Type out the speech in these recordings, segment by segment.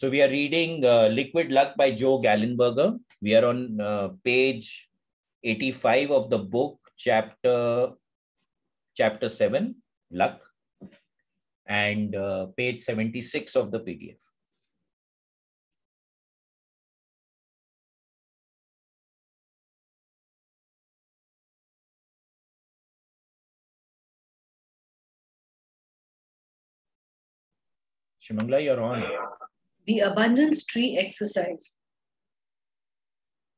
So we are reading uh, Liquid Luck by Joe Gallenberger. We are on uh, page 85 of the book, chapter chapter 7, Luck, and uh, page 76 of the PDF. Shimangla, you're on the abundance tree exercise.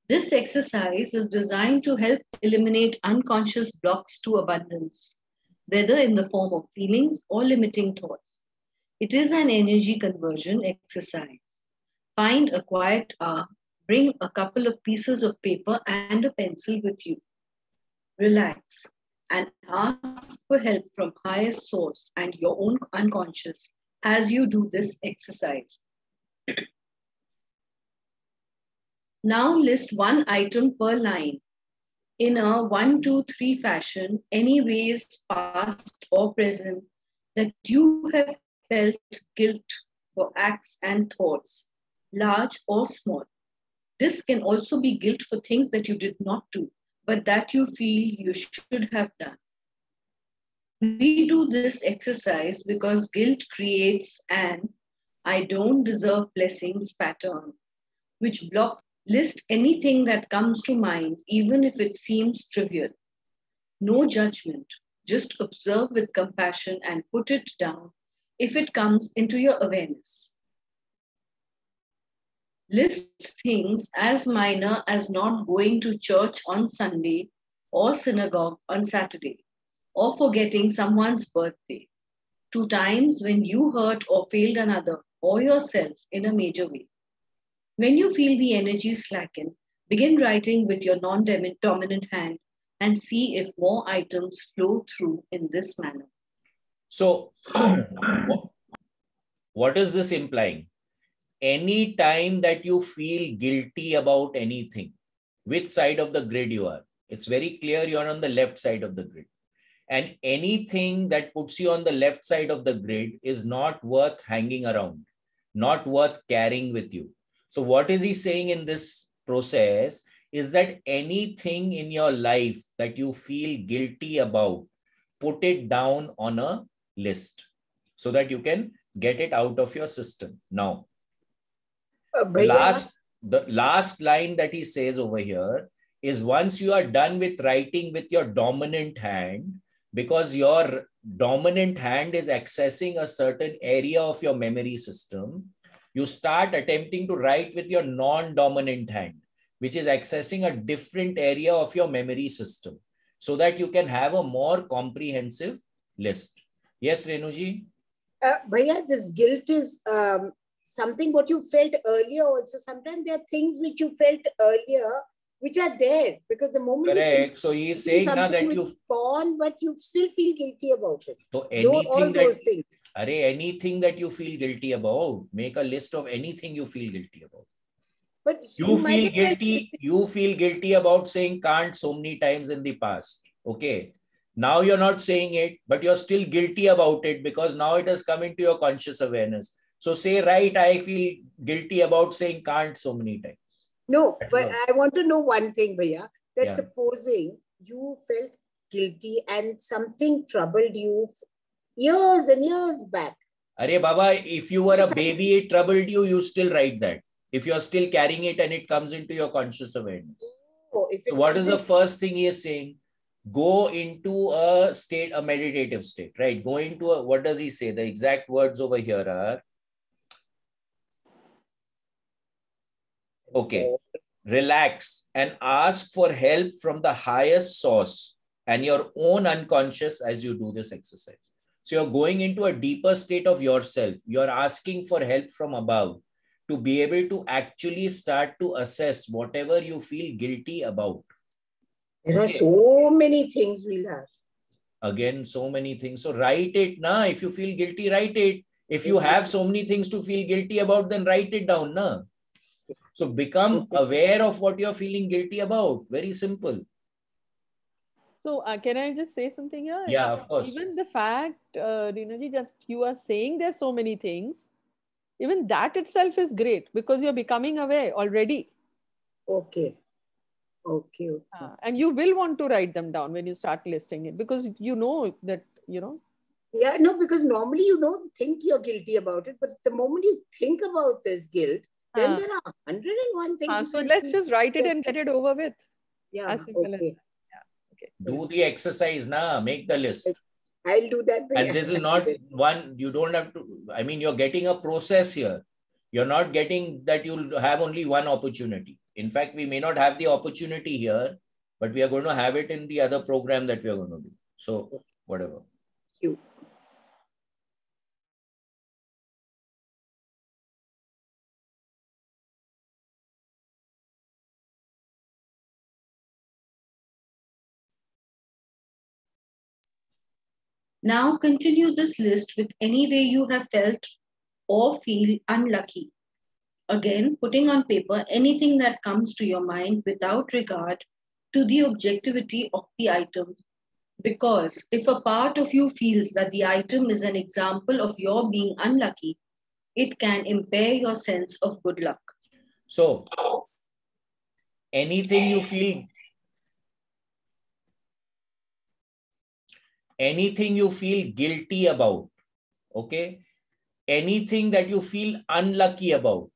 This exercise is designed to help eliminate unconscious blocks to abundance, whether in the form of feelings or limiting thoughts. It is an energy conversion exercise. Find a quiet hour, bring a couple of pieces of paper and a pencil with you. Relax and ask for help from higher source and your own unconscious as you do this exercise. Now list one item per line in a one, two, three fashion, any ways past or present that you have felt guilt for acts and thoughts, large or small. This can also be guilt for things that you did not do, but that you feel you should have done. We do this exercise because guilt creates an I don't deserve blessings pattern, which block list anything that comes to mind, even if it seems trivial. No judgment, just observe with compassion and put it down if it comes into your awareness. List things as minor as not going to church on Sunday or synagogue on Saturday or forgetting someone's birthday. Two times when you hurt or failed another or yourself in a major way. When you feel the energy slacken, begin writing with your non dominant hand and see if more items flow through in this manner. So, what is this implying? Any time that you feel guilty about anything, which side of the grid you are, it's very clear you're on the left side of the grid. And anything that puts you on the left side of the grid is not worth hanging around not worth carrying with you. So, what is he saying in this process is that anything in your life that you feel guilty about, put it down on a list so that you can get it out of your system. Now, uh, last the last line that he says over here is once you are done with writing with your dominant hand, because your dominant hand is accessing a certain area of your memory system, you start attempting to write with your non-dominant hand, which is accessing a different area of your memory system so that you can have a more comprehensive list. Yes, Renuji? Uh, this guilt is um, something what you felt earlier also. Sometimes there are things which you felt earlier which are there because the moment correct. so he is saying now that you gone but you still feel guilty about it. So anything all that, those things. Are anything that you feel guilty about make a list of anything you feel guilty about. But you feel guilty. you feel guilty about saying can't so many times in the past okay? Now you're not saying it but you're still guilty about it because now it has come into your conscious awareness. So say right i feel guilty about saying can't so many times no, but I want to know one thing, Bhaiya, that yeah. supposing you felt guilty and something troubled you years and years back. Are Baba, if you were a baby, it troubled you, you still write that. If you're still carrying it and it comes into your conscious awareness. Oh, so what is the first thing he is saying? Go into a state, a meditative state, right? Go into a, what does he say? The exact words over here are Okay. Relax and ask for help from the highest source and your own unconscious as you do this exercise. So you're going into a deeper state of yourself. You're asking for help from above to be able to actually start to assess whatever you feel guilty about. There are so many things we'll have. Again, so many things. So write it now. If you feel guilty, write it. If you have so many things to feel guilty about, then write it down. Na? So become aware of what you're feeling guilty about. Very simple. So uh, can I just say something here? Yeah, of course. Even the fact, uh, Rinaji, that you are saying there's so many things, even that itself is great because you're becoming aware already. Okay. Okay. okay. Uh, and you will want to write them down when you start listing it because you know that, you know. Yeah, no, because normally you don't think you're guilty about it, but the moment you think about this guilt, then uh, there are 101 things. Uh, so let's just write it and get it over with. Yeah. As simple okay. as that. Yeah. Okay. Do the exercise now, make the list. I'll do that. And this is not one, you don't have to, I mean, you're getting a process here. You're not getting that you'll have only one opportunity. In fact, we may not have the opportunity here, but we are going to have it in the other program that we are going to do. So, whatever. Thank you. Now continue this list with any way you have felt or feel unlucky. Again, putting on paper anything that comes to your mind without regard to the objectivity of the item. Because if a part of you feels that the item is an example of your being unlucky, it can impair your sense of good luck. So, anything you feel anything you feel guilty about, okay? Anything that you feel unlucky about.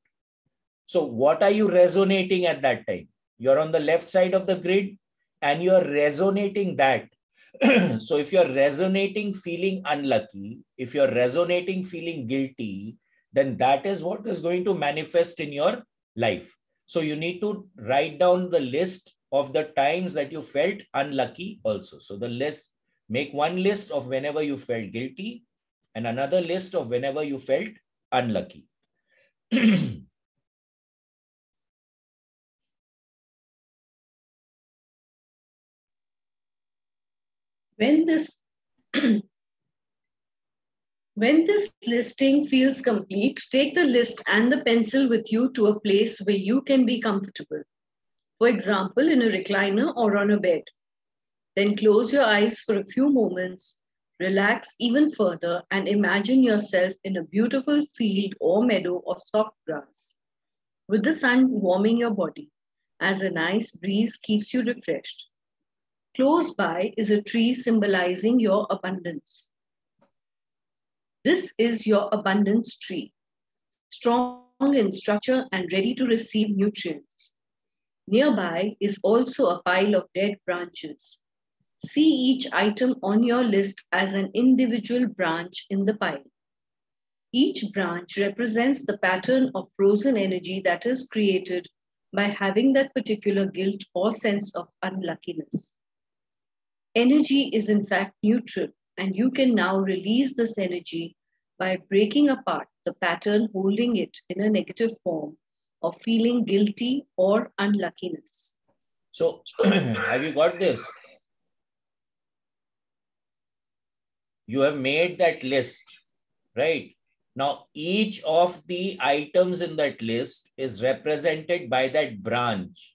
So, what are you resonating at that time? You're on the left side of the grid and you're resonating that. so, if you're resonating feeling unlucky, if you're resonating feeling guilty, then that is what is going to manifest in your life. So, you need to write down the list of the times that you felt unlucky also. So, the list Make one list of whenever you felt guilty and another list of whenever you felt unlucky. when this when this listing feels complete, take the list and the pencil with you to a place where you can be comfortable. For example, in a recliner or on a bed. Then close your eyes for a few moments, relax even further, and imagine yourself in a beautiful field or meadow of soft grass, with the sun warming your body as a nice breeze keeps you refreshed. Close by is a tree symbolizing your abundance. This is your abundance tree, strong in structure and ready to receive nutrients. Nearby is also a pile of dead branches, See each item on your list as an individual branch in the pile. Each branch represents the pattern of frozen energy that is created by having that particular guilt or sense of unluckiness. Energy is in fact neutral, and you can now release this energy by breaking apart the pattern holding it in a negative form of feeling guilty or unluckiness. So, have you got this? You have made that list, right? Now, each of the items in that list is represented by that branch,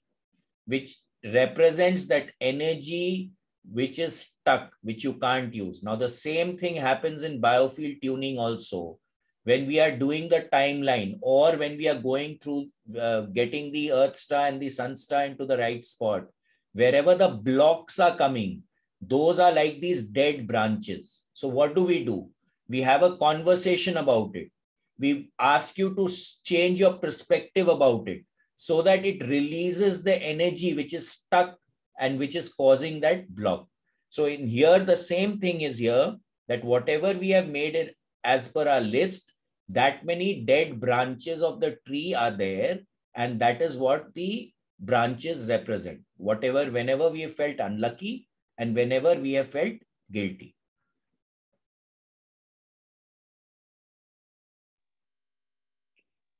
which represents that energy which is stuck, which you can't use. Now, the same thing happens in biofield tuning also. When we are doing the timeline or when we are going through uh, getting the earth star and the sun star into the right spot, wherever the blocks are coming, those are like these dead branches. So what do we do? We have a conversation about it. We ask you to change your perspective about it so that it releases the energy which is stuck and which is causing that block. So in here, the same thing is here that whatever we have made it as per our list, that many dead branches of the tree are there. And that is what the branches represent. Whatever, whenever we felt unlucky, and whenever we have felt guilty.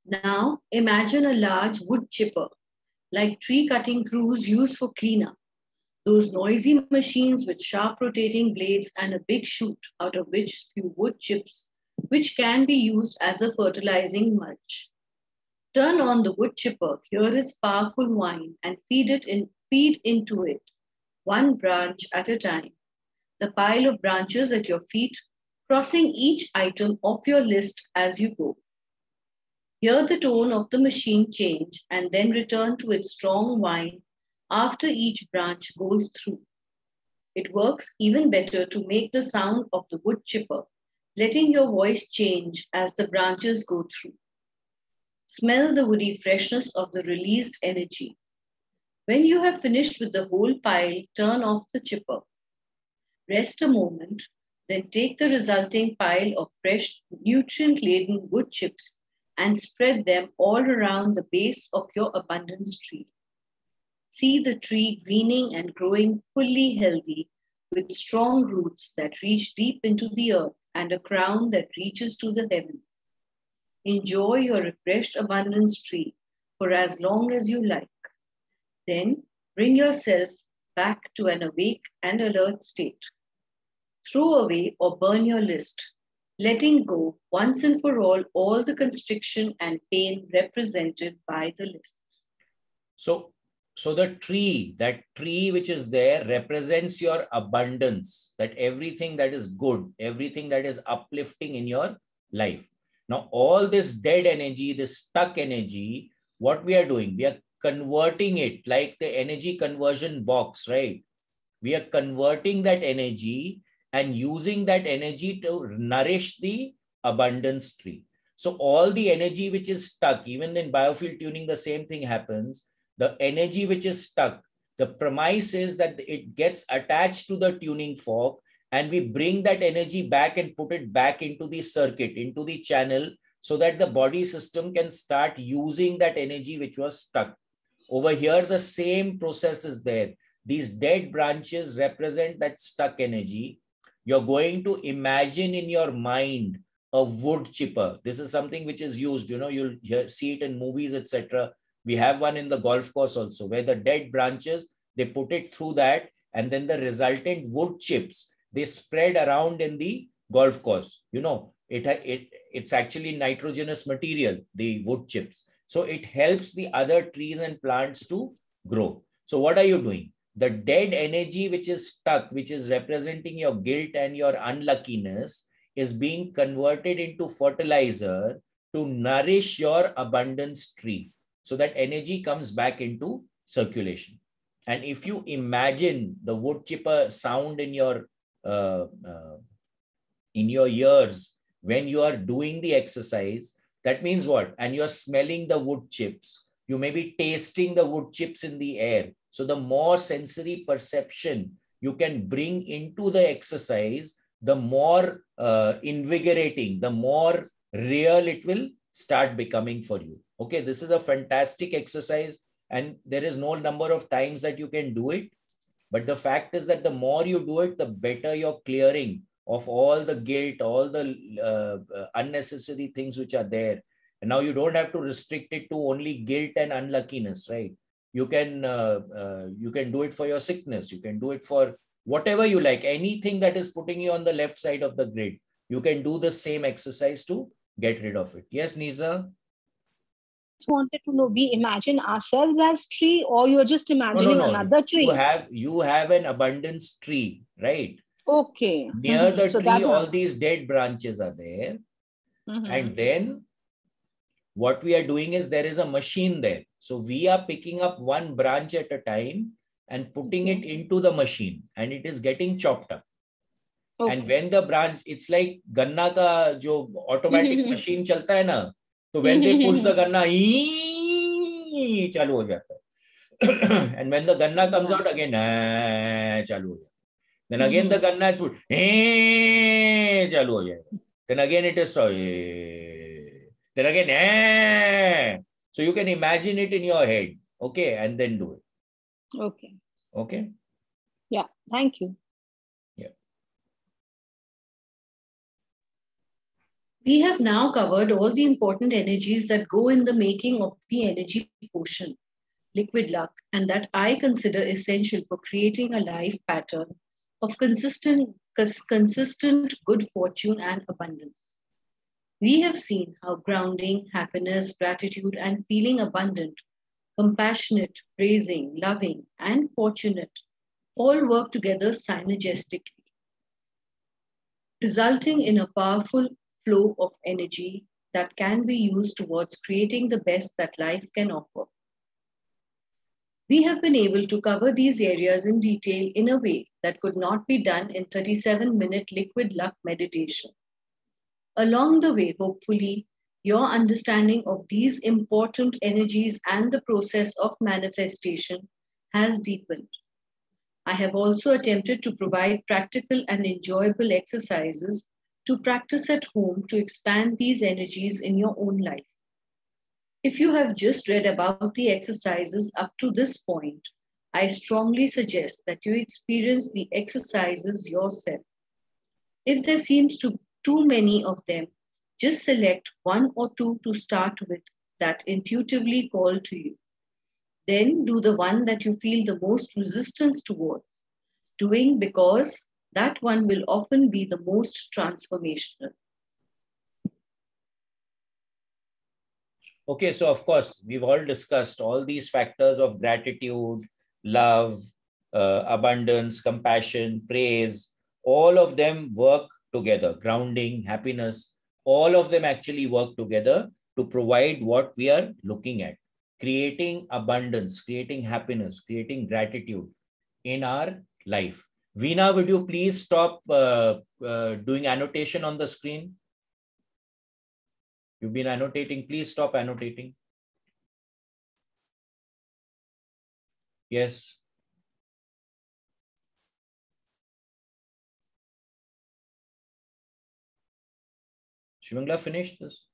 Now imagine a large wood chipper, like tree cutting crews use for cleanup. Those noisy machines with sharp rotating blades and a big chute out of which spew wood chips, which can be used as a fertilizing mulch. Turn on the wood chipper, hear its powerful whine, and feed it in, feed into it one branch at a time. The pile of branches at your feet, crossing each item off your list as you go. Hear the tone of the machine change and then return to its strong whine after each branch goes through. It works even better to make the sound of the wood chipper, letting your voice change as the branches go through. Smell the woody freshness of the released energy. When you have finished with the whole pile, turn off the chipper. Rest a moment, then take the resulting pile of fresh, nutrient laden wood chips and spread them all around the base of your abundance tree. See the tree greening and growing fully healthy with strong roots that reach deep into the earth and a crown that reaches to the heavens. Enjoy your refreshed abundance tree for as long as you like. Then bring yourself back to an awake and alert state. Throw away or burn your list, letting go once and for all all the constriction and pain represented by the list. So so the tree that tree which is there represents your abundance that everything that is good everything that is uplifting in your life now all this dead energy this stuck energy what we are doing we are converting it like the energy conversion box right? We are converting that energy and using that energy to nourish the abundance tree. So all the energy which is stuck even in biofield tuning the same thing happens. The energy which is stuck, the premise is that it gets attached to the tuning fork and we bring that energy back and put it back into the circuit, into the channel, so that the body system can start using that energy which was stuck. Over here, the same process is there. These dead branches represent that stuck energy. You're going to imagine in your mind a wood chipper. This is something which is used, you know, you'll hear, see it in movies, etc. We have one in the golf course also, where the dead branches, they put it through that, and then the resultant wood chips, they spread around in the golf course. You know, it, it it's actually nitrogenous material, the wood chips. So it helps the other trees and plants to grow. So what are you doing? The dead energy which is stuck, which is representing your guilt and your unluckiness, is being converted into fertilizer to nourish your abundance tree so that energy comes back into circulation. And if you imagine the wood chipper sound in your uh, uh, in your ears when you are doing the exercise, that means what? And you're smelling the wood chips. You may be tasting the wood chips in the air. So the more sensory perception you can bring into the exercise, the more uh, invigorating, the more real it will start becoming for you. Okay, this is a fantastic exercise and there is no number of times that you can do it. But the fact is that the more you do it, the better you're clearing of all the guilt, all the uh, unnecessary things which are there. And now you don't have to restrict it to only guilt and unluckiness, right? You can uh, uh, you can do it for your sickness. You can do it for whatever you like. Anything that is putting you on the left side of the grid, you can do the same exercise to get rid of it. Yes, Niza Just wanted to know we imagine ourselves as tree or you're just imagining no, no, no. another tree you have you have an abundance tree right Okay. Near mm-hmm. the so tree, all these dead branches are there. Mm-hmm. And then what we are doing is there is a machine there. So we are picking up one branch at a time and putting it into the machine and it is getting chopped up. Okay. And when the branch, it's like ganna ka jo automatic machine chalta hai na. So when they push the ganna, ee, chalu ho jata. and when the ganna comes out again, chalu ho jata. Then again the Ganna is put, hey, chalu ho. Then again it is, hey. then again, hey. So you can imagine it in your head, okay, and then do it. Okay. Okay. Yeah, thank you. Yeah. We have now covered all the important energies that go in the making of the energy potion, liquid luck, and that I consider essential for creating a life pattern of consistent, consistent good fortune and abundance. We have seen how grounding, happiness, gratitude, and feeling abundant, compassionate, praising, loving, and fortunate all work together synergistically, resulting in a powerful flow of energy that can be used towards creating the best that life can offer. We have been able to cover these areas in detail in a way that could not be done in 37 minute liquid luck meditation. Along the way, hopefully, your understanding of these important energies and the process of manifestation has deepened. I have also attempted to provide practical and enjoyable exercises to practice at home to expand these energies in your own life. If you have just read about the exercises up to this point, I strongly suggest that you experience the exercises yourself. If there seems to be too many of them, just select one or two to start with that intuitively call to you. Then do the one that you feel the most resistance towards, doing because that one will often be the most transformational. Okay, so of course, we've all discussed all these factors of gratitude, love, uh, abundance, compassion, praise. All of them work together, grounding, happiness. All of them actually work together to provide what we are looking at creating abundance, creating happiness, creating gratitude in our life. Veena, would you please stop uh, uh, doing annotation on the screen? You've been annotating. Please stop annotating. Yes. Shivangla finished this?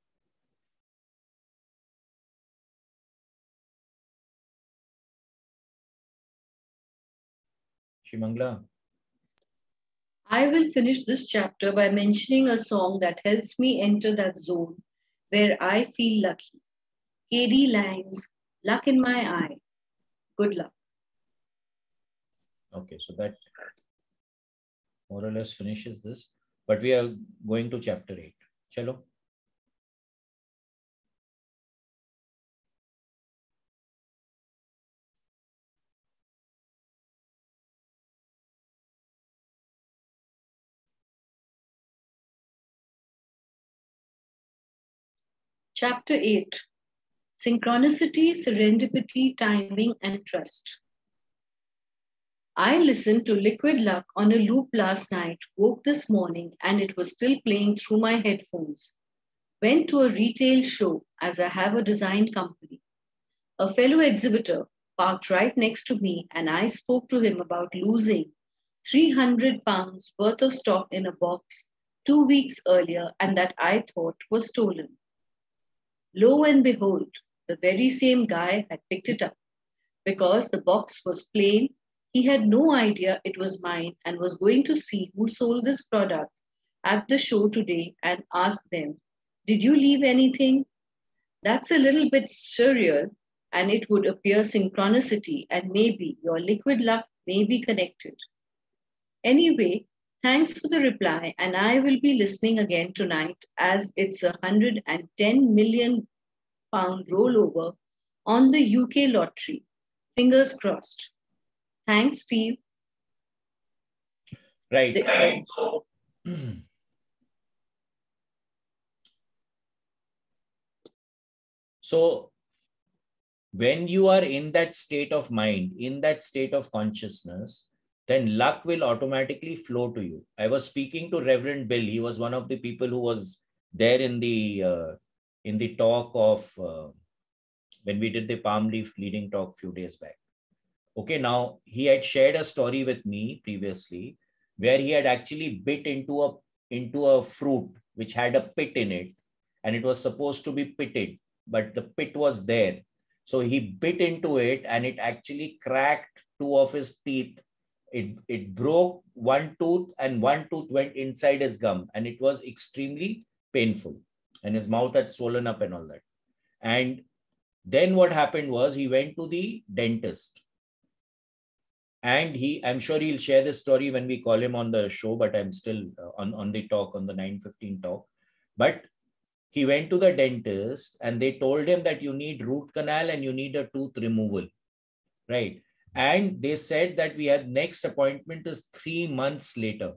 Shimangla. I will finish this chapter by mentioning a song that helps me enter that zone where I feel lucky. K.D. Lang's Luck in My Eye. Good luck. Okay, so that more or less finishes this, but we are going to chapter 8. Chalo. Chapter 8 Synchronicity, Serendipity, Timing, and Trust. I listened to Liquid Luck on a loop last night, woke this morning, and it was still playing through my headphones. Went to a retail show as I have a design company. A fellow exhibitor parked right next to me, and I spoke to him about losing 300 pounds worth of stock in a box two weeks earlier, and that I thought was stolen. Lo and behold, the very same guy had picked it up. Because the box was plain, he had no idea it was mine and was going to see who sold this product at the show today and ask them, Did you leave anything? That's a little bit surreal, and it would appear synchronicity, and maybe your liquid luck may be connected. Anyway, Thanks for the reply, and I will be listening again tonight as it's a 110 million pound rollover on the UK lottery. Fingers crossed. Thanks, Steve. Right. The so, when you are in that state of mind, in that state of consciousness, then luck will automatically flow to you. I was speaking to Reverend Bill. He was one of the people who was there in the uh, in the talk of uh, when we did the palm leaf reading talk few days back. Okay, now he had shared a story with me previously where he had actually bit into a into a fruit which had a pit in it and it was supposed to be pitted, but the pit was there. So he bit into it and it actually cracked two of his teeth it it broke one tooth and one tooth went inside his gum and it was extremely painful. And his mouth had swollen up and all that. And then what happened was he went to the dentist. And he i'm sure he'll share this story when we call him on the show but i'm still uh, on on the talk on the 915 talk. But he went to the dentist and they told him that you need root canal and you need a tooth removal. Right and they said that we had next appointment is three months later.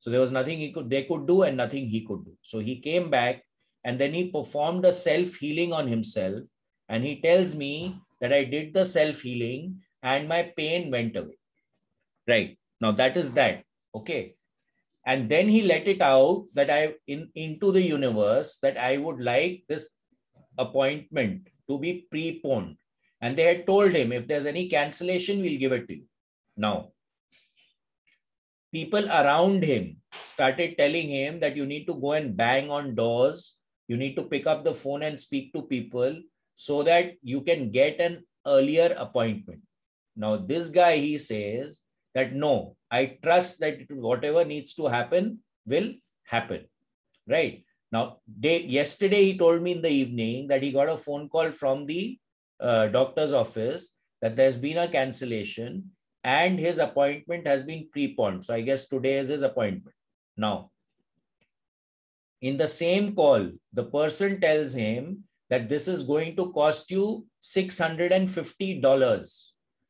So there was nothing he could they could do and nothing he could do. So he came back. and then he performed a self healing on himself. And he tells me that I did the self healing and my pain went away. Right. Now that is that. Okay. And then he let it out that I in into the universe that I would like this appointment to be preponed. And they had told him if there's any cancellation, we'll give it to you. Now, people around him started telling him that you need to go and bang on doors. You need to pick up the phone and speak to people so that you can get an earlier appointment. Now, this guy, he says that no, I trust that whatever needs to happen will happen. Right. Now, day, yesterday he told me in the evening that he got a phone call from the uh, doctor's office that there's been a cancellation and his appointment has been preponed. So I guess today is his appointment. Now, in the same call, the person tells him that this is going to cost you $650.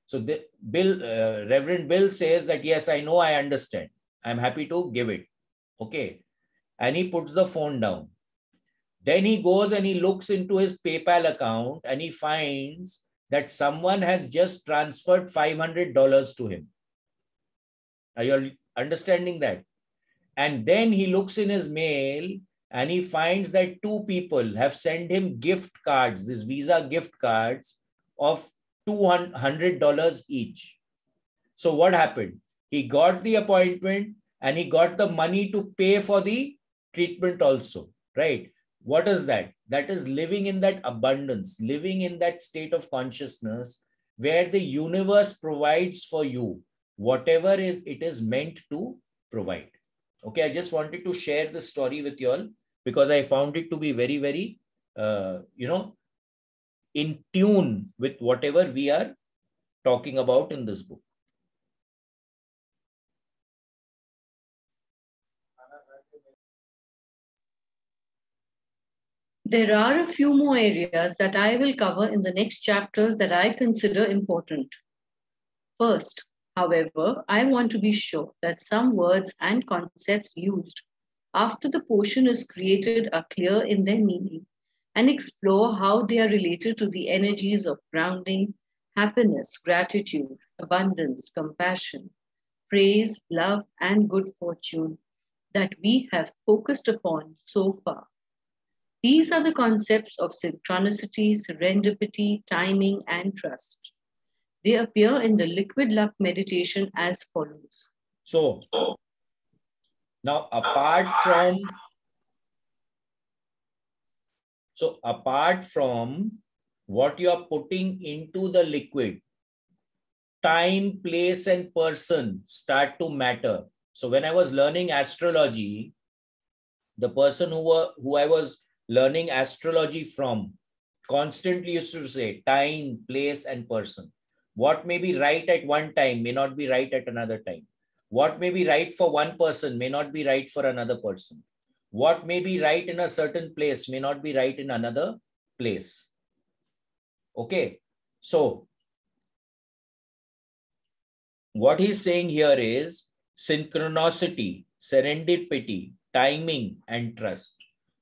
So the Bill, uh, Reverend Bill says that, yes, I know, I understand. I'm happy to give it. Okay. And he puts the phone down. Then he goes and he looks into his PayPal account and he finds that someone has just transferred $500 to him. Are you understanding that? And then he looks in his mail and he finds that two people have sent him gift cards, these Visa gift cards of $200 each. So what happened? He got the appointment and he got the money to pay for the treatment also, right? What is that? That is living in that abundance, living in that state of consciousness where the universe provides for you whatever it is meant to provide. Okay, I just wanted to share this story with you all because I found it to be very, very, uh, you know, in tune with whatever we are talking about in this book. There are a few more areas that I will cover in the next chapters that I consider important. First, however, I want to be sure that some words and concepts used after the portion is created are clear in their meaning and explore how they are related to the energies of grounding, happiness, gratitude, abundance, compassion, praise, love, and good fortune that we have focused upon so far. These are the concepts of synchronicity, serendipity, timing, and trust. They appear in the liquid luck meditation as follows. So, now apart from so apart from what you are putting into the liquid, time, place, and person start to matter. So when I was learning astrology, the person who were who I was learning astrology from constantly used to say time, place, and person. What may be right at one time may not be right at another time. What may be right for one person may not be right for another person. What may be right in a certain place may not be right in another place. Okay, so what he's saying here is synchronicity, serendipity, timing, and trust.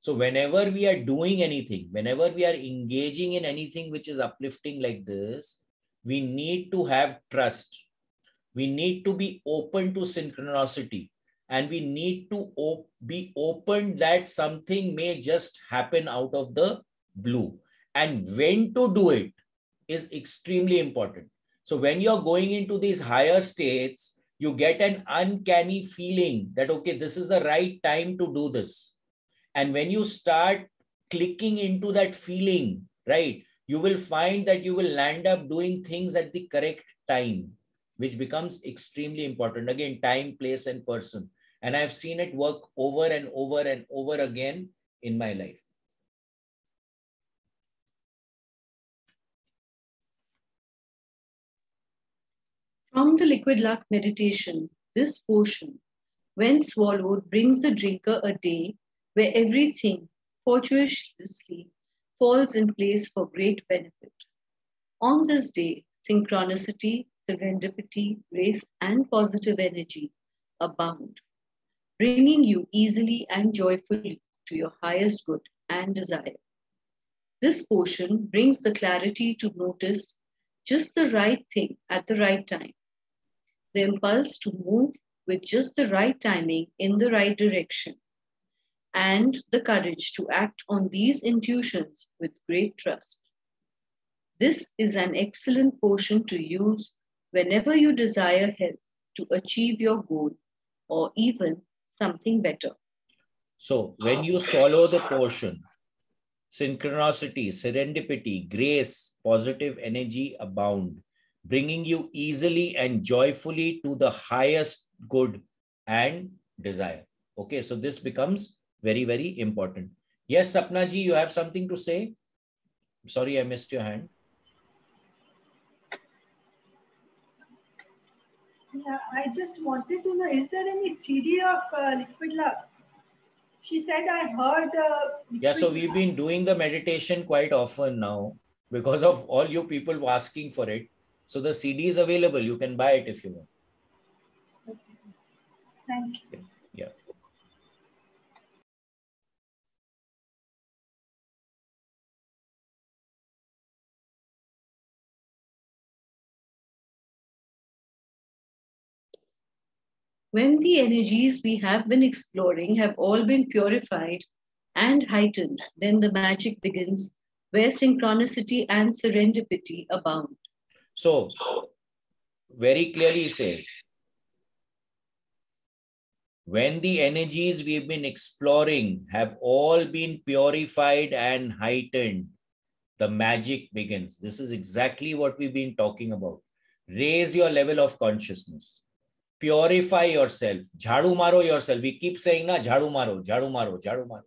So whenever we are doing anything, whenever we are engaging in anything which is uplifting like this, we need to have trust. We need to be open to synchronicity and we need to op be open that something may just happen out of the blue. And when to do it is extremely important. So when you're going into these higher states, you get an uncanny feeling that, okay, this is the right time to do this and when you start clicking into that feeling, right, you will find that you will land up doing things at the correct time, which becomes extremely important. Again, time, place, and person. And I've seen it work over and over and over again in my life. From the liquid luck meditation, this portion, when swallowed, brings the drinker a day where everything fortuitously falls in place for great benefit. On this day, synchronicity, serendipity, grace, and positive energy abound, bringing you easily and joyfully to your highest good and desire. This potion brings the clarity to notice just the right thing at the right time, the impulse to move with just the right timing in the right direction, and the courage to act on these intuitions with great trust. This is an excellent potion to use whenever you desire help to achieve your goal or even something better. So, when you swallow the potion, synchronicity, serendipity, grace, positive energy abound, bringing you easily and joyfully to the highest good and desire. Okay, so this becomes very, very important. Yes, Sapna ji, you have something to say? Sorry, I missed your hand. Yeah, I just wanted to know, is there any CD of uh, Liquid Love? She said, I heard. Uh, yeah, so we've been doing the meditation quite often now because of all you people asking for it. So the CD is available. You can buy it if you want. Okay. Thank you. Yeah. When the energies we have been exploring have all been purified and heightened, then the magic begins where synchronicity and serendipity abound. So, very clearly says, when the energies we've been exploring have all been purified and heightened, the magic begins. This is exactly what we've been talking about. Raise your level of consciousness purify yourself. Jhadu maro yourself. We keep saying, na, jhadu maro, jhadu maro, jhadu maro.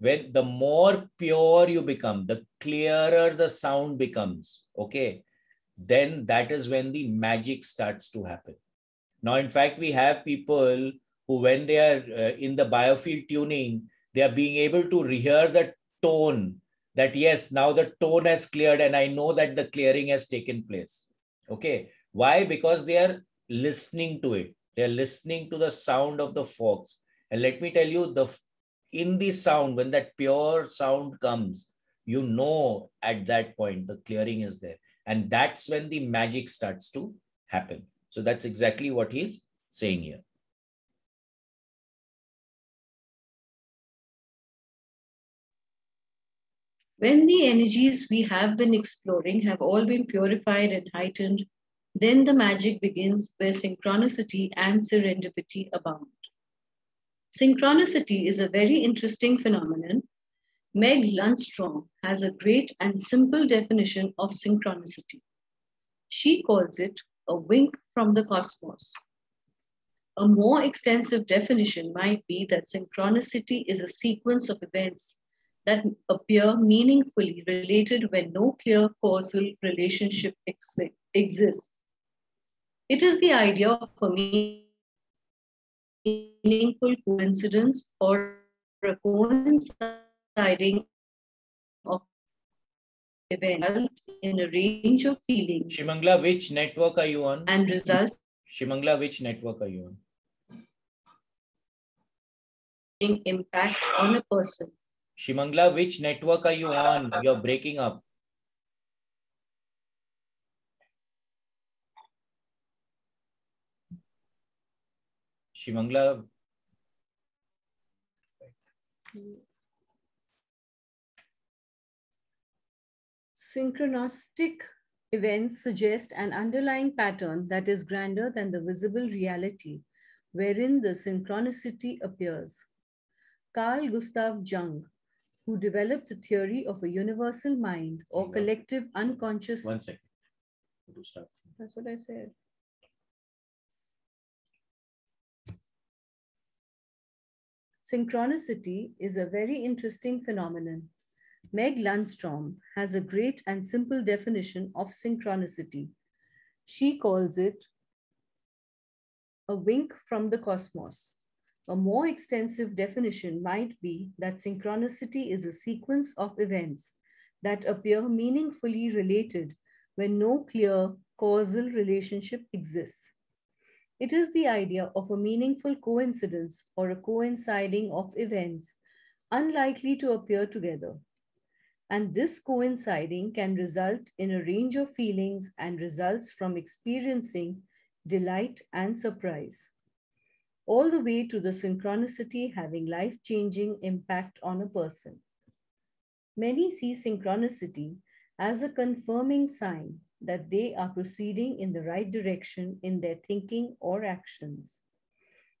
When the more pure you become, the clearer the sound becomes. Okay. Then that is when the magic starts to happen. Now, in fact, we have people who, when they are uh, in the biofield tuning, they are being able to rehear the tone that, yes, now the tone has cleared and I know that the clearing has taken place. Okay. Why? Because they are listening to it. They're listening to the sound of the forks. And let me tell you, the in the sound, when that pure sound comes, you know at that point the clearing is there. And that's when the magic starts to happen. So that's exactly what he's saying here. When the energies we have been exploring have all been purified and heightened then the magic begins where synchronicity and serendipity abound. Synchronicity is a very interesting phenomenon. Meg Lundstrom has a great and simple definition of synchronicity. She calls it a wink from the cosmos. A more extensive definition might be that synchronicity is a sequence of events that appear meaningfully related when no clear causal relationship ex exists. It is the idea of a meaningful coincidence or a coinciding of events in a range of feelings. Shimangla, which network are you on? And results. Shimangla, which network are you on? Impact on a person. Shimangla, which network are you on? You're breaking up. Shimangla. Synchronistic events suggest an underlying pattern that is grander than the visible reality wherein the synchronicity appears. Carl Gustav Jung, who developed the theory of a universal mind or collective unconscious. One second. That's what I said. Synchronicity is a very interesting phenomenon. Meg Lundstrom has a great and simple definition of synchronicity. She calls it a wink from the cosmos. A more extensive definition might be that synchronicity is a sequence of events that appear meaningfully related when no clear causal relationship exists. It is the idea of a meaningful coincidence or a coinciding of events unlikely to appear together. And this coinciding can result in a range of feelings and results from experiencing delight and surprise, all the way to the synchronicity having life changing impact on a person. Many see synchronicity as a confirming sign that they are proceeding in the right direction in their thinking or actions.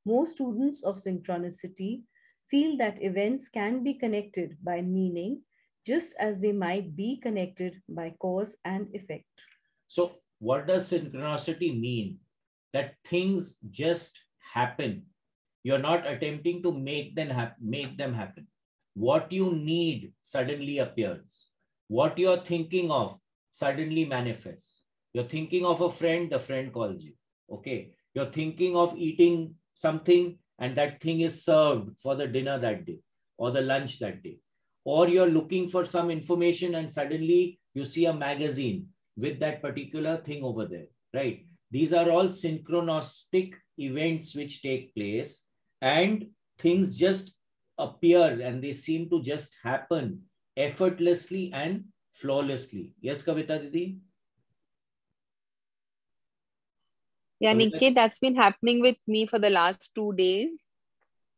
Most students of synchronicity feel that events can be connected by meaning just as they might be connected by cause and effect. So, what does synchronicity mean? That things just happen. You're not attempting to make them, make them happen. What you need suddenly appears. What you're thinking of suddenly manifests. You're thinking of a friend, the friend calls you. Okay. You're thinking of eating something, and that thing is served for the dinner that day or the lunch that day. Or you're looking for some information, and suddenly you see a magazine with that particular thing over there, right? These are all synchronistic events which take place, and things just appear and they seem to just happen effortlessly and flawlessly. Yes, Kavita Didi? Yeah, Niket, that's been happening with me for the last two days.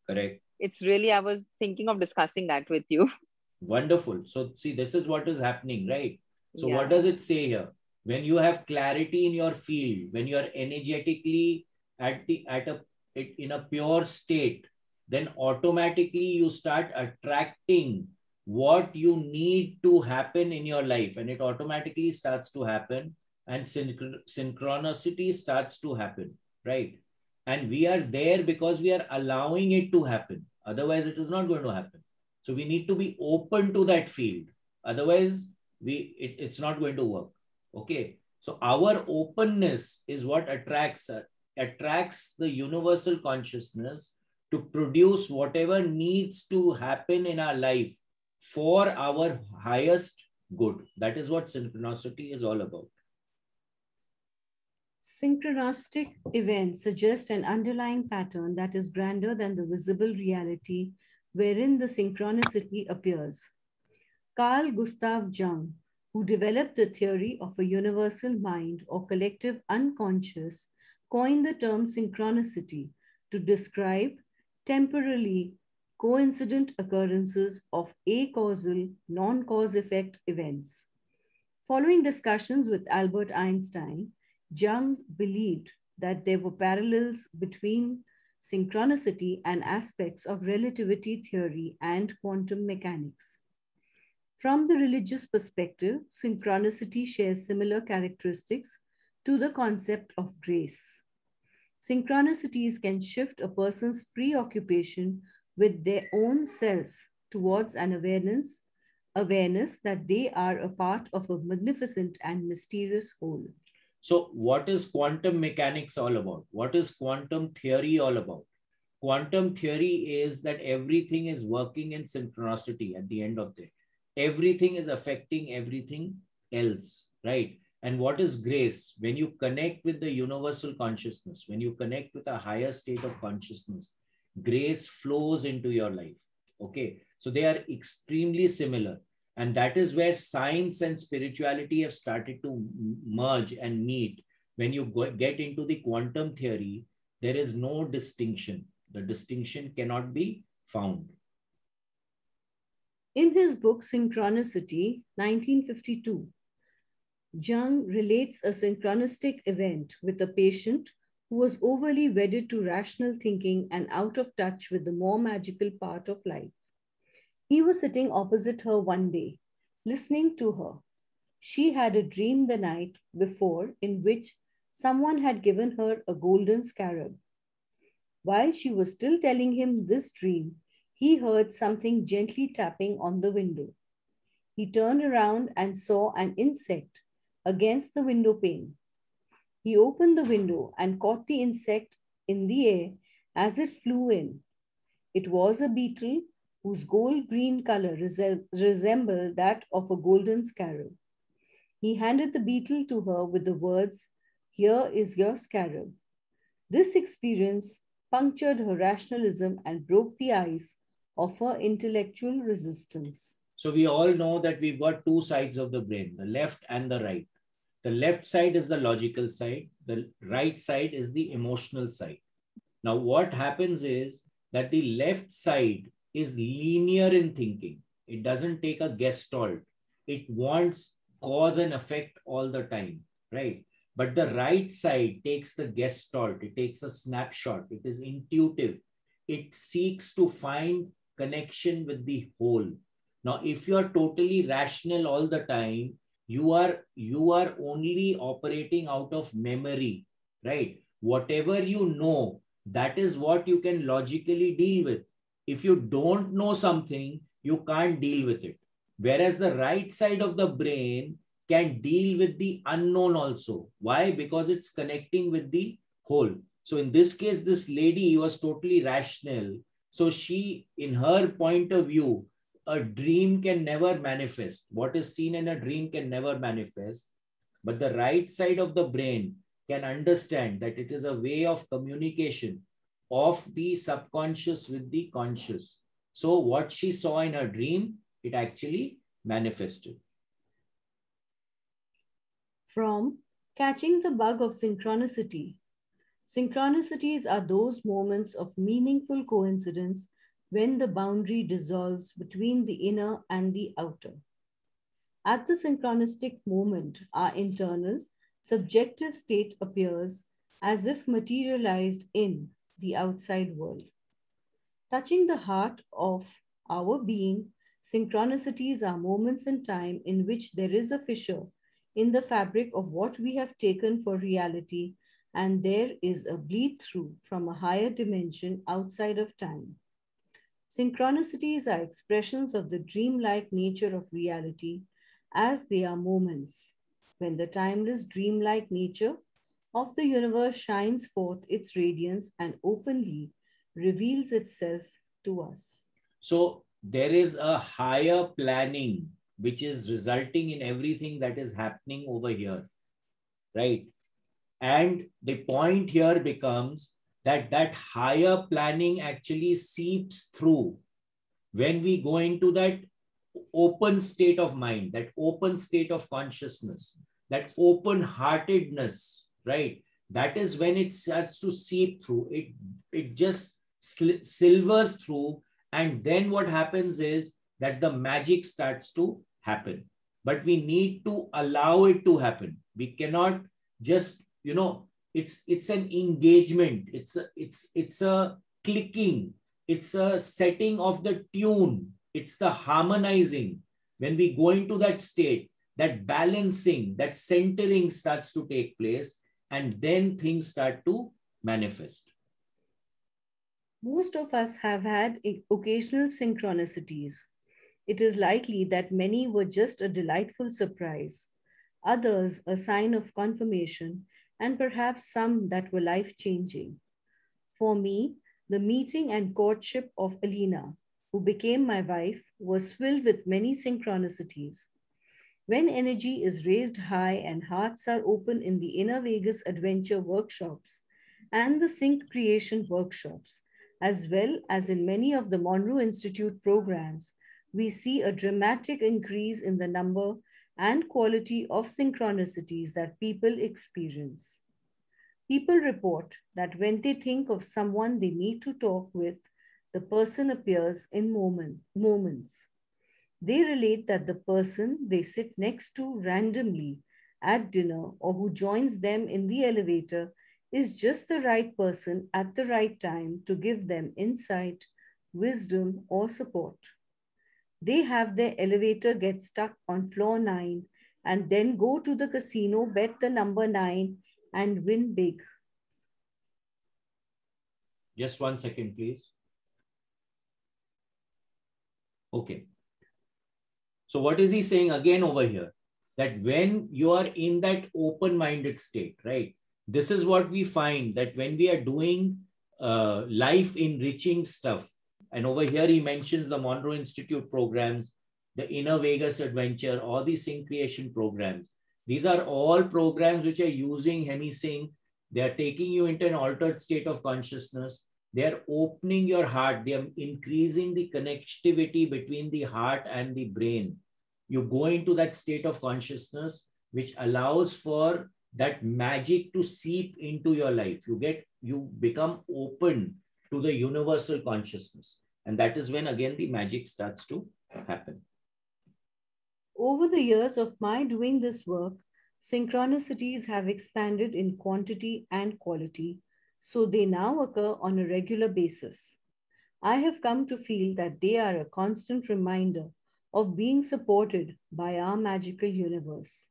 Correct. It's really, I was thinking of discussing that with you. Wonderful. So, see, this is what is happening, right? So, yeah. what does it say here? When you have clarity in your field, when you are energetically at the at a it, in a pure state, then automatically you start attracting what you need to happen in your life, and it automatically starts to happen and synchronicity starts to happen, right? And we are there because we are allowing it to happen. Otherwise, it is not going to happen. So we need to be open to that field. Otherwise, we it, it's not going to work. Okay. So our openness is what attracts attracts the universal consciousness to produce whatever needs to happen in our life for our highest good. That is what synchronicity is all about. Synchronistic events suggest an underlying pattern that is grander than the visible reality wherein the synchronicity appears. Carl Gustav Jung, who developed the theory of a universal mind or collective unconscious, coined the term synchronicity to describe temporally coincident occurrences of acausal, non-cause effect events. Following discussions with Albert Einstein, Jung believed that there were parallels between synchronicity and aspects of relativity theory and quantum mechanics. From the religious perspective, synchronicity shares similar characteristics to the concept of grace. Synchronicities can shift a person's preoccupation with their own self towards an awareness, awareness that they are a part of a magnificent and mysterious whole. So, what is quantum mechanics all about? What is quantum theory all about? Quantum theory is that everything is working in synchronicity at the end of the day. Everything is affecting everything else, right? And what is grace? When you connect with the universal consciousness, when you connect with a higher state of consciousness, grace flows into your life. Okay. So they are extremely similar. And that is where science and spirituality have started to merge and meet. When you go, get into the quantum theory, there is no distinction. The distinction cannot be found. In his book Synchronicity, 1952, Jung relates a synchronistic event with a patient who was overly wedded to rational thinking and out of touch with the more magical part of life. He was sitting opposite her one day, listening to her. She had a dream the night before in which someone had given her a golden scarab. While she was still telling him this dream, he heard something gently tapping on the window. He turned around and saw an insect against the window pane. He opened the window and caught the insect in the air as it flew in. It was a beetle whose gold green color resembled that of a golden scarab. He handed the beetle to her with the words, Here is your scarab. This experience punctured her rationalism and broke the ice of her intellectual resistance. So we all know that we've got two sides of the brain, the left and the right. The left side is the logical side. The right side is the emotional side. Now, what happens is that the left side is linear in thinking. It doesn't take a gestalt. It wants cause and effect all the time, right? But the right side takes the gestalt. It takes a snapshot. It is intuitive. It seeks to find connection with the whole. Now, if you are totally rational all the time, you are you are only operating out of memory, right? Whatever you know, that is what you can logically deal with. If you don't know something, you can't deal with it. Whereas the right side of the brain can deal with the unknown also. Why? Because it's connecting with the whole. So in this case, this lady was totally rational. So she, in her point of view, a dream can never manifest. What is seen in a dream can never manifest. But the right side of the brain can understand that it is a way of communication of the subconscious with the conscious. So what she saw in her dream, it actually manifested. From Catching the Bug of Synchronicity. Synchronicities are those moments of meaningful coincidence when the boundary dissolves between the inner and the outer. At the synchronistic moment, our internal, subjective state appears as if materialized in the outside world. Touching the heart of our being, synchronicities are moments in time in which there is a fissure in the fabric of what we have taken for reality, and there is a bleed through from a higher dimension outside of time. Synchronicities are expressions of the dreamlike nature of reality as they are moments when the timeless dreamlike nature of the universe shines forth its radiance and openly reveals itself to us. So there is a higher planning which is resulting in everything that is happening over here, right? And the point here becomes that that higher planning actually seeps through when we go into that open state of mind, that open state of consciousness, that open heartedness, right? That is when it starts to seep through. It, it just silvers through. And then what happens is that the magic starts to happen. But we need to allow it to happen. We cannot just, you know, it's it's an engagement. It's a, it's it's a clicking. It's a setting of the tune. It's the harmonizing. When we go into that state that balancing that centering starts to take place and then things start to manifest. Most of us have had occasional synchronicities. It is likely that many were just a delightful surprise. Others a sign of confirmation and perhaps some that were life changing. For me, the meeting and courtship of Alina, who became my wife, was filled with many synchronicities. When energy is raised high and hearts are open in the Inner Vegas Adventure workshops and the Sync Creation workshops, as well as in many of the Monroe Institute programs, we see a dramatic increase in the number and quality of synchronicities that people experience. People report that when they think of someone they need to talk with, the person appears in moment, moments. They relate that the person they sit next to randomly at dinner or who joins them in the elevator is just the right person at the right time to give them insight, wisdom, or support. They have their elevator get stuck on floor nine and then go to the casino, bet the number nine, and win big. Just one second, please. Okay. So what is he saying again over here? That when you are in that open-minded state, right? This is what we find that when we are doing uh, life enriching stuff, and over here, he mentions the Monroe Institute programs, the Inner Vegas Adventure, or the Sync Creation programs. These are all programs which are using HemiSync. They are taking you into an altered state of consciousness. they are opening your heart they are increasing the connectivity between the heart and the brain you go into that state of consciousness which allows for that magic to seep into your life you get you become open to the universal consciousness and that is when again the magic starts to happen over the years of my doing this work synchronicities have expanded in quantity and quality so they now occur on a regular basis. I have come to feel that they are a constant reminder of being supported by our magical universe.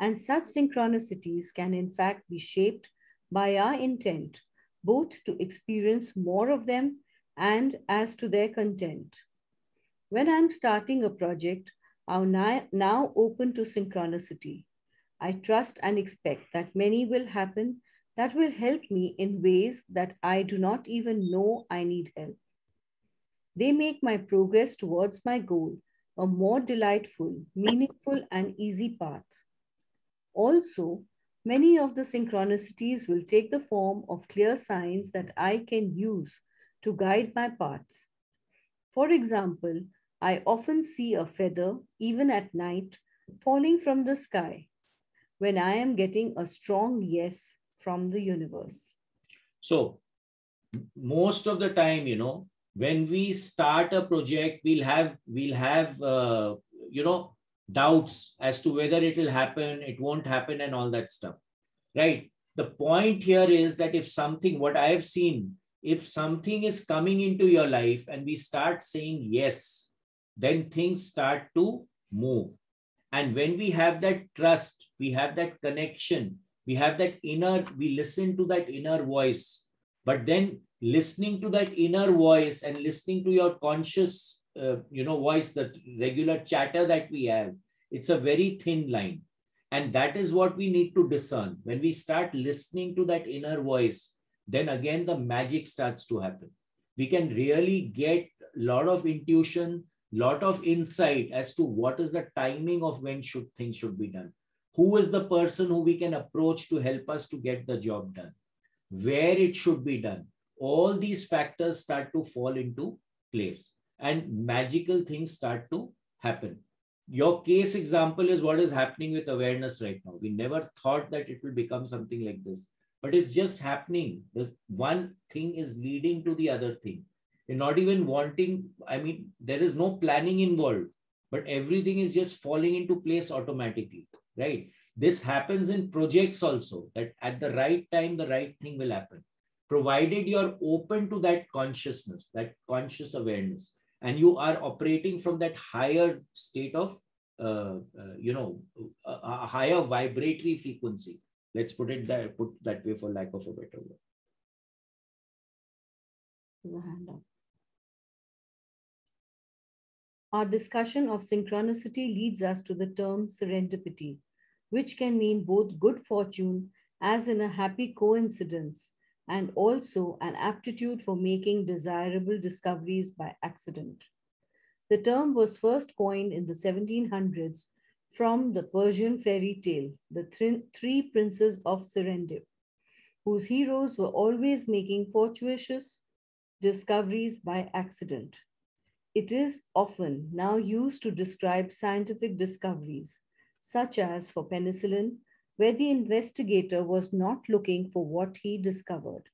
And such synchronicities can, in fact, be shaped by our intent, both to experience more of them and as to their content. When I'm starting a project, I'm now open to synchronicity. I trust and expect that many will happen that will help me in ways that I do not even know I need help. They make my progress towards my goal a more delightful, meaningful, and easy path. Also, many of the synchronicities will take the form of clear signs that I can use to guide my path. For example, I often see a feather, even at night, falling from the sky. When I am getting a strong yes from the universe. So most of the time, you know, when we start a project, we'll have we'll have uh, you know doubts as to whether it will happen, it won't happen, and all that stuff, right? The point here is that if something, what I have seen, if something is coming into your life and we start saying yes, then things start to move. And when we have that trust, we have that connection, we have that inner we listen to that inner voice but then listening to that inner voice and listening to your conscious uh, you know voice that regular chatter that we have it's a very thin line. And that is what we need to discern. When we start listening to that inner voice then again the magic starts to happen. We can really get a lot of intuition lot of insight as to what is the timing of when should things should be done. Who is the person who we can approach to help us to get the job done? Where it should be done? All these factors start to fall into place and magical things start to happen. Your case example is what is happening with awareness right now. We never thought that it will become something like this but it's just happening. There's one thing is leading to the other thing. You're not even wanting i mean there is no planning involved but everything is just falling into place automatically right? This happens in projects also, that at the right time, the right thing will happen, provided you're open to that consciousness, that conscious awareness, and you are operating from that higher state of, uh, uh, you know, a, a, higher vibratory frequency. Let's put it that, put that way for lack of a better word. Our discussion of synchronicity leads us to the term serendipity, which can mean both good fortune, as in a happy coincidence, and also an aptitude for making desirable discoveries by accident. The term was first coined in the 1700s from the Persian fairy tale, The Three Princes of Serendip, whose heroes were always making fortuitous discoveries by accident. It is often now used to describe scientific discoveries, such as for penicillin, where the investigator was not looking for what he discovered.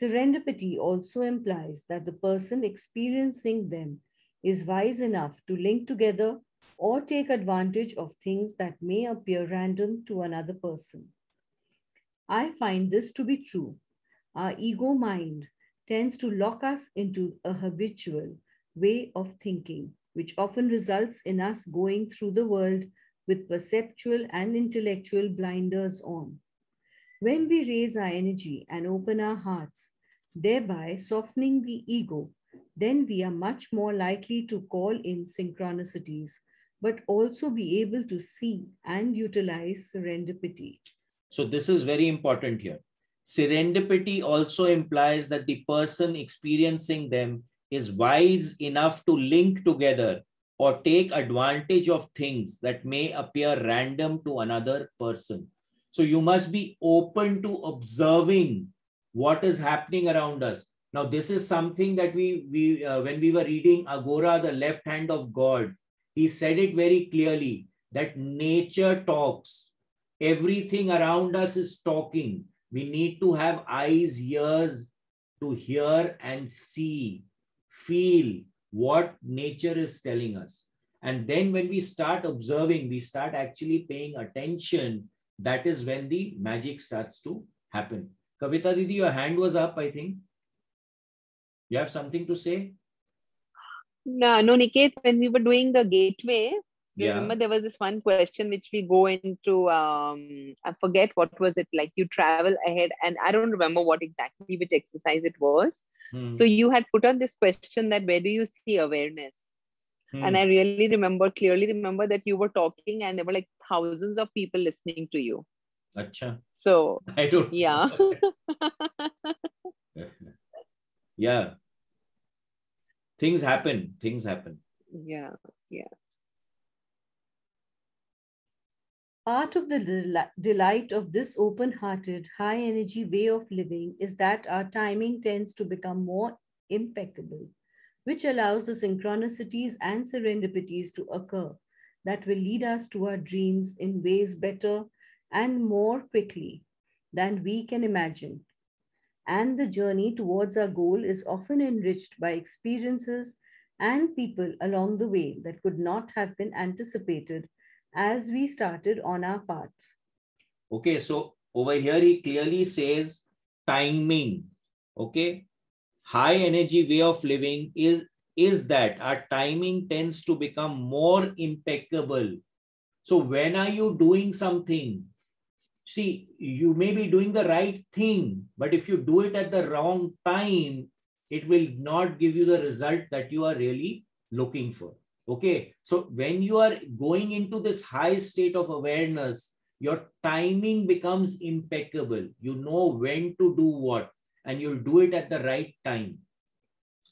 Serendipity also implies that the person experiencing them is wise enough to link together or take advantage of things that may appear random to another person. I find this to be true. Our ego mind tends to lock us into a habitual way of thinking, which often results in us going through the world with perceptual and intellectual blinders on. When we raise our energy and open our hearts, thereby softening the ego, then we are much more likely to call in synchronicities, but also be able to see and utilize serendipity. So, this is very important here. Serendipity also implies that the person experiencing them is wise enough to link together or take advantage of things that may appear random to another person. So you must be open to observing what is happening around us. Now, this is something that we, we uh, when we were reading Aghora, the left hand of God, he said it very clearly that nature talks. Everything around us is talking. We need to have eyes, ears to hear and see, feel what nature is telling us. And then when we start observing, we start actually paying attention, that is when the magic starts to happen. Kavita Didi, your hand was up, I think. You have something to say? No, no, Niket, when we were doing the gateway, Yeah. remember there was this one question which we go into um i forget what was it like you travel ahead and i don't remember what exactly which exercise it was Hmm. so you had put on this question that where do you see awareness Hmm. and i really remember clearly remember that you were talking and there were like thousands of people listening to you Acha. so I don't yeah yeah. Things happen. Things happen. yeah yeah Part of the delight of this open hearted, high energy way of living is that our timing tends to become more impeccable, which allows the synchronicities and serendipities to occur that will lead us to our dreams in ways better and more quickly than we can imagine. And the journey towards our goal is often enriched by experiences and people along the way that could not have been anticipated as we started on our path. Okay, so over here he clearly says timing. Okay, high energy way of living is is that our timing tends to become more impeccable. So when are you doing something? See, you may be doing the right thing, but if you do it at the wrong time, it will not give you the result that you are really looking for. Okay, so when you are going into this high state of awareness, your timing becomes impeccable. You know when to do what, and you'll do it at the right time.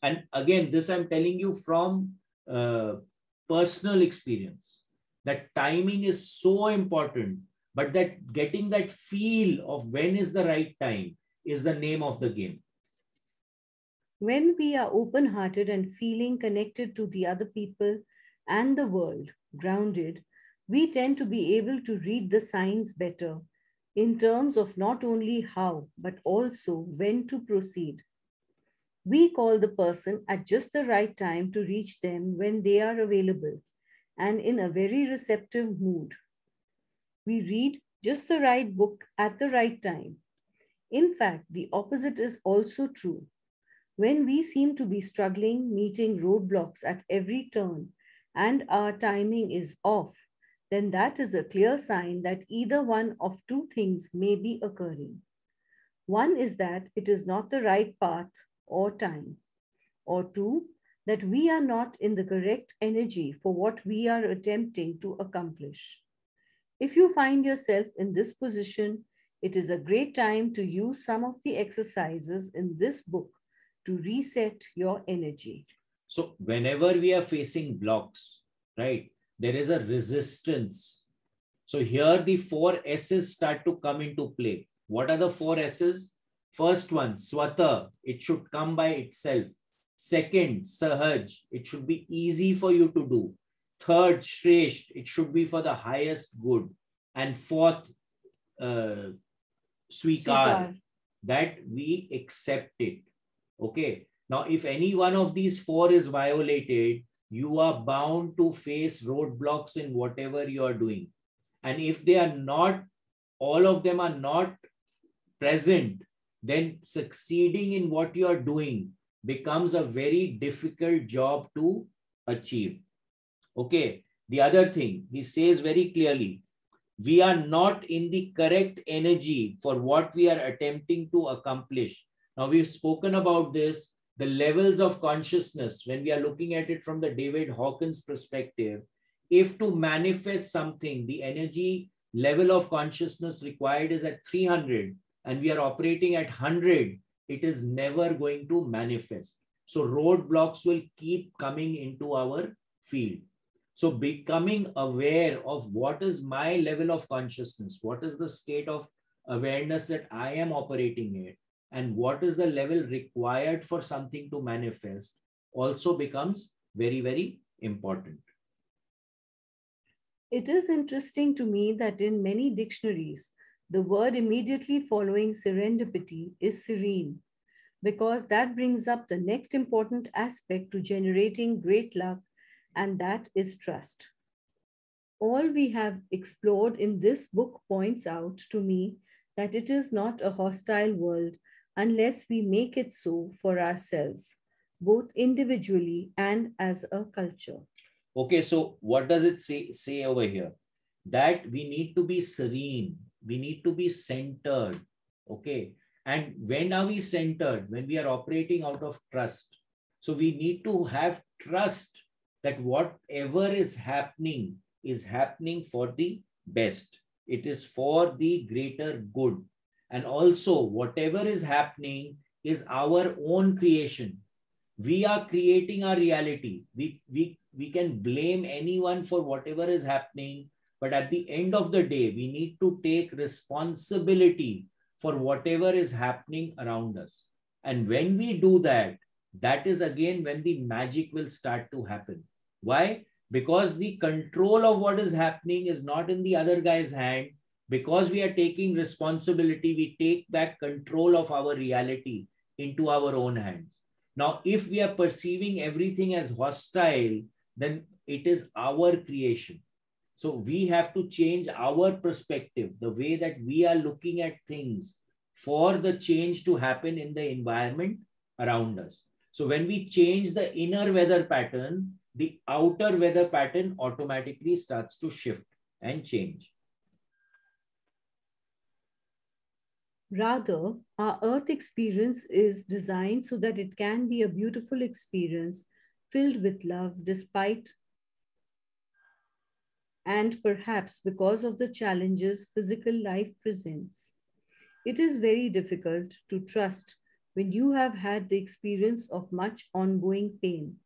And again, this I'm telling you from uh, personal experience that timing is so important, but that getting that feel of when is the right time is the name of the game. When we are open hearted and feeling connected to the other people and the world, grounded, we tend to be able to read the signs better in terms of not only how, but also when to proceed. We call the person at just the right time to reach them when they are available and in a very receptive mood. We read just the right book at the right time. In fact, the opposite is also true. When we seem to be struggling, meeting roadblocks at every turn, and our timing is off, then that is a clear sign that either one of two things may be occurring. One is that it is not the right path or time, or two, that we are not in the correct energy for what we are attempting to accomplish. If you find yourself in this position, it is a great time to use some of the exercises in this book to reset your energy. So whenever we are facing blocks, right, there is a resistance. So here the four S's start to come into play. What are the four S's? First one, Swata, it should come by itself. Second, Sahaj, it should be easy for you to do. Third, Shresht, it should be for the highest good. And fourth, uh, Swikar, Swikar. that we accept it. Okay. Now, if any one of these four is violated, you are bound to face roadblocks in whatever you are doing. And if they are not, all of them are not present, then succeeding in what you are doing becomes a very difficult job to achieve. Okay. The other thing, he says very clearly, we are not in the correct energy for what we are attempting to accomplish. Now, we've spoken about this the levels of consciousness, when we are looking at it from the David Hawkins perspective, if to manifest something, the energy level of consciousness required is at 300 and we are operating at 100, it is never going to manifest. So roadblocks will keep coming into our field. So becoming aware of what is my level of consciousness, what is the state of awareness that I am operating in, and what is the level required for something to manifest also becomes very, very important. It is interesting to me that in many dictionaries, the word immediately following serendipity is serene, because that brings up the next important aspect to generating great luck, and that is trust. All we have explored in this book points out to me that it is not a hostile world unless we make it so for ourselves, both individually and as a culture. Okay, so what does it say, say over here? That we need to be serene, we need to be centered. Okay, and when are we centered? When we are operating out of trust. So we need to have trust that whatever is happening is happening for the best. It is for the greater good. And also, whatever is happening is our own creation. We are creating our reality. We, we, we can blame anyone for whatever is happening. But at the end of the day, we need to take responsibility for whatever is happening around us. And when we do that, that is again when the magic will start to happen. Why? Because the control of what is happening is not in the other guy's hand, because we are taking responsibility, we take back control of our reality into our own hands. Now, if we are perceiving everything as hostile, then it is our creation. So we have to change our perspective, the way that we are looking at things for the change to happen in the environment around us. So when we change the inner weather pattern, the outer weather pattern automatically starts to shift and change. Rather, our earth experience is designed so that it can be a beautiful experience filled with love despite and perhaps because of the challenges physical life presents. It is very difficult to trust when you have had the experience of much ongoing pain.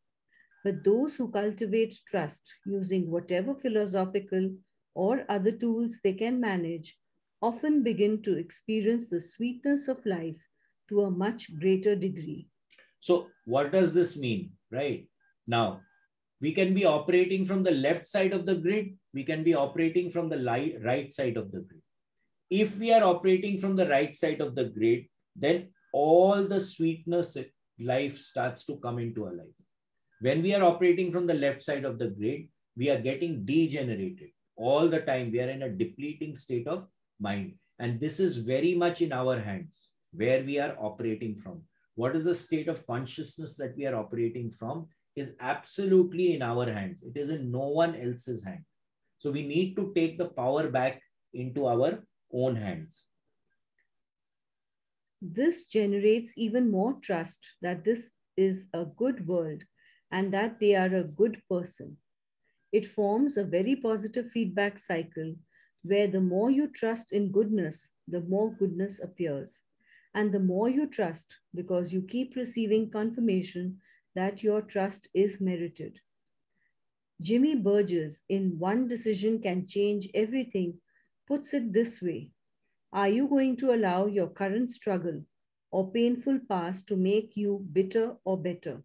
But those who cultivate trust using whatever philosophical or other tools they can manage often begin to experience the sweetness of life to a much greater degree. So, what does this mean? Right now, we can be operating from the left side of the grid, we can be operating from the right side of the grid. If we are operating from the right side of the grid, then all the sweetness life starts to come into our life. When we are operating from the left side of the grid, we are getting degenerated all the time. We are in a depleting state of mind. And this is very much in our hands where we are operating from. What is the state of consciousness that we are operating from is absolutely in our hands. It is in no one else's hand. So we need to take the power back into our own hands. This generates even more trust that this is a good world and that they are a good person. It forms a very positive feedback cycle where the more you trust in goodness, the more goodness appears. And the more you trust, because you keep receiving confirmation that your trust is merited. Jimmy Burgess, in One Decision Can Change Everything, puts it this way Are you going to allow your current struggle or painful past to make you bitter or better?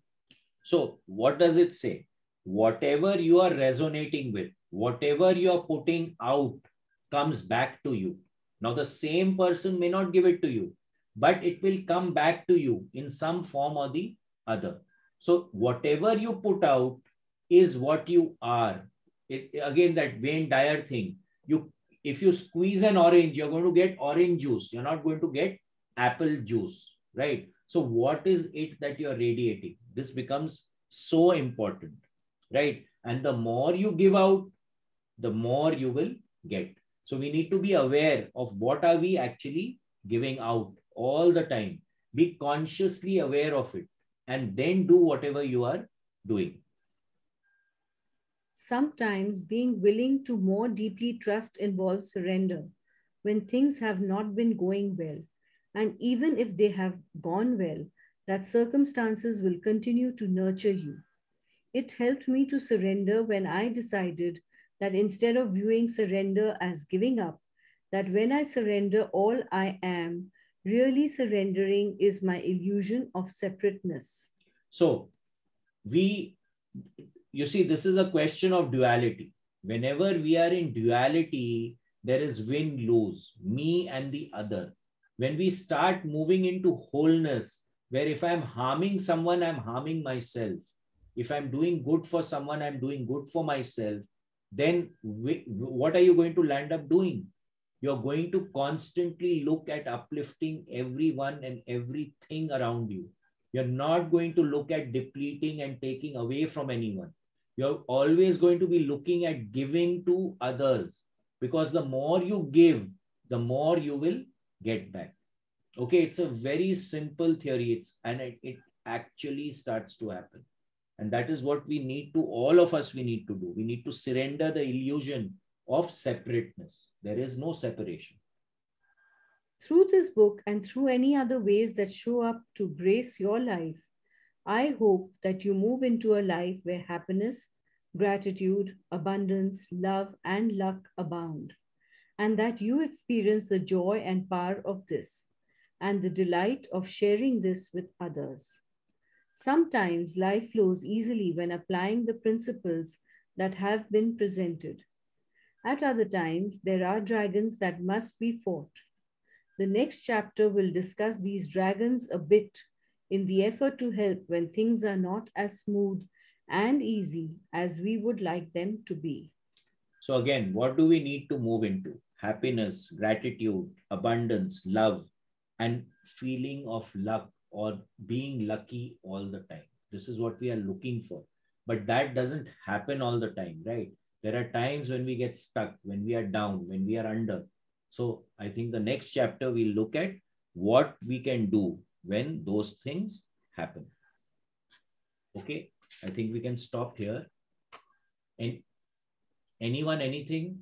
So, what does it say? Whatever you are resonating with, whatever you are putting out, comes back to you. Now, the same person may not give it to you, but it will come back to you in some form or the other. So, whatever you put out is what you are. It, again, that Wayne Dyer thing. You, if you squeeze an orange, you're going to get orange juice. You're not going to get apple juice, right? So, what is it that you're radiating? This becomes so important, right? And the more you give out, the more you will get. So we need to be aware of what are we actually giving out all the time. Be consciously aware of it and then do whatever you are doing. Sometimes being willing to more deeply trust involves surrender when things have not been going well. And even if they have gone well, that circumstances will continue to nurture you. It helped me to surrender when I decided that instead of viewing surrender as giving up, that when I surrender all I am Really surrendering is my illusion of separateness. So, we, you see, this is a question of duality. Whenever we are in duality, there is win lose, me and the other. When we start moving into wholeness, where if I'm harming someone, I'm harming myself. If I'm doing good for someone, I'm doing good for myself. Then we, what are you going to land up doing? You're going to constantly look at uplifting everyone and everything around you. You're not going to look at depleting and taking away from anyone. You're always going to be looking at giving to others because the more you give, the more you will get back. Okay, it's a very simple theory. It's and it, it actually starts to happen. And that is what we need to, all of us, we need to do. We need to surrender the illusion of separateness. There is no separation. Through this book and through any other ways that show up to grace your life, I hope that you move into a life where happiness, gratitude, abundance, love, and luck abound, and that you experience the joy and power of this and the delight of sharing this with others. Sometimes life flows easily when applying the principles that have been presented. At other times, there are dragons that must be fought. The next chapter will discuss these dragons a bit in the effort to help when things are not as smooth and easy as we would like them to be. So, again, what do we need to move into? Happiness, gratitude, abundance, love, and feeling of luck or being lucky all the time. This is what we are looking for. But that doesn't happen all the time, right? There are times when we get stuck, when we are down, when we are under. So I think the next chapter we'll look at what we can do when those things happen. Okay, I think we can stop here. And anyone, anything?